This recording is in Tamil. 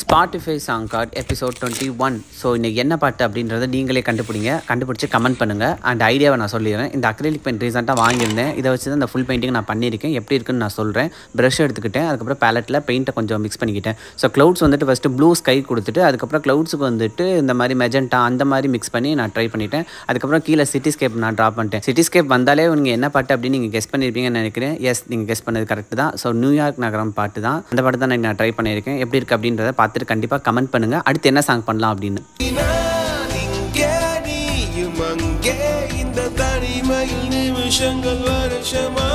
Spotify song card episode twenty one so இன்னைக்கு என்ன பாட்டு அப்படின்றத நீங்களே கண்டுபிடிங்க. கண்டுபிடிச்சி கமெண்ட் பண்ணுங்கள் அண்ட் ஐடியாவை நான் சொல்லிடுறேன். இந்த அக்ரிலிக் பெயிண்ட் ரீசெண்டாக வாங்கியிருந்தேன். இதை வச்சு தான் இந்த ஃபுல் பெயிண்டிங் நான் பண்ணியிருக்கேன். எப்படி இருக்குன்னு நான் சொல்கிறேன் ப்ரஷ் எடுத்துக்கிட்டேன். அதுக்கப்புறம் பேலட்டில் பெயிண்ட்டை கொஞ்சம் மிக்ஸ் பண்ணிக்கிட்டேன். ஸோ க்ளவுட்ஸ் வந்துட்டு ஃபஸ்ட்டு ப்ளூ ஸ்கை கொடுத்துட்டு அதுக்கப்புறம் க்ளவுட்ஸுக்கு வந்துட்டு இந்த மாதிரி மெஜெண்டா அந்த மாதிரி மிக்ஸ் பண்ணி நான் ட்ரை பண்ணிட்டேன். அதுக்கப்புறம் கீழே சிட்டிஸ்கேப் நான் ட்ரா பண்ணிட்டேன். சிட்டிஸ்கேப் வந்தாலே நீங்கள் என்ன பாட்டு அப்படின்னு நீங்கள் கெஸ் பண்ணியிருப்பீங்கன்னு நினைக்கிறேன். எஸ் நீங்கள் கெஸ் பண்ணது கரெக்ட் தான். ஸோ நியூயார்க் நகரம் பாட்டு தான். அந்த பாட்டு தான் நான் ட்ரை பண்ணியிருக்கேன். எப்படி இருக்குது அப்படின்றத பார்த்து பார்த்துட்டு கண்டிப்பாக கமெண்ட் பண்ணுங்கள் அடுத்து என்ன சாங் பண்ணலாம் அப்படின்னு. இந்த தனிமையில் நிமிஷங்கள் வருஷமா